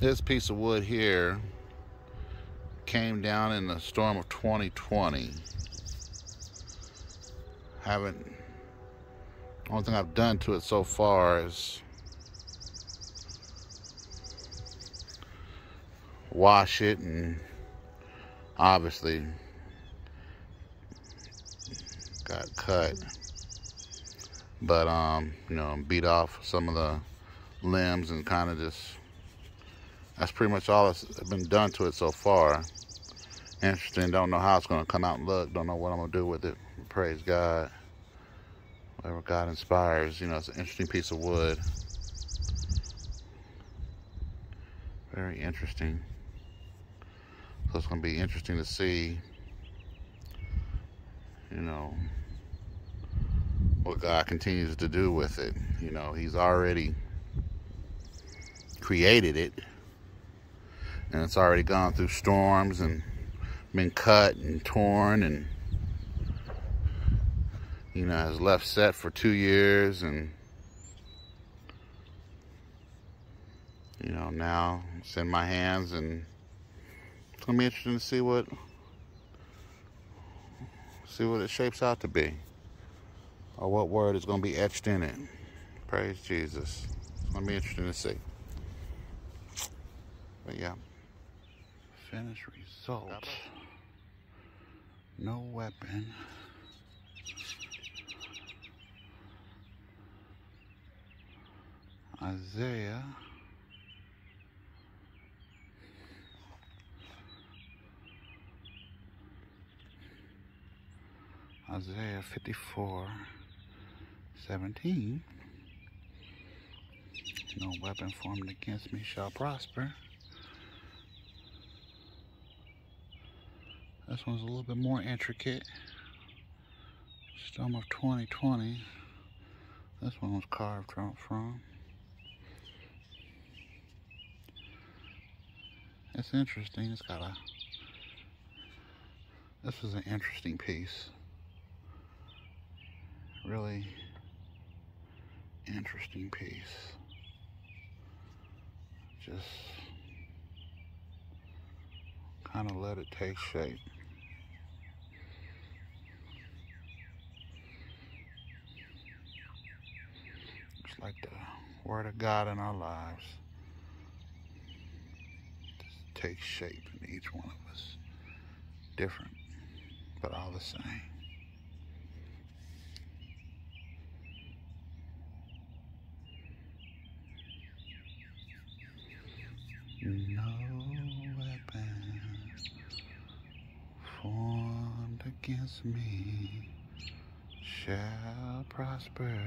This piece of wood here came down in the storm of 2020. Haven't, only thing I've done to it so far is wash it and obviously got cut but um you know beat off some of the limbs and kind of just that's pretty much all that's been done to it so far. Interesting don't know how it's going to come out and look don't know what i'm going to do with it. Praise god. Whatever god inspires you know it's an interesting piece of wood. Very interesting. So it's going to be interesting to see you know what god continues to do with it. You know he's already created it and it's already gone through storms and been cut and torn and you know has left set for two years and you know now it's in my hands and it's gonna be interesting to see what see what it shapes out to be or what word is gonna be etched in it. Praise jesus. It's gonna be interesting to see. But yeah finished result no weapon. Isaiah. Isaiah 54, 17. No weapon formed against me shall prosper. This one's a little bit more intricate. Storm of 2020. This one was carved out from. It's interesting. It's got a. This is an interesting piece. Really interesting piece. Just kind of let it take shape. like the Word of God in our lives takes shape in each one of us. Different, but all the same. No weapon formed against me shall prosper.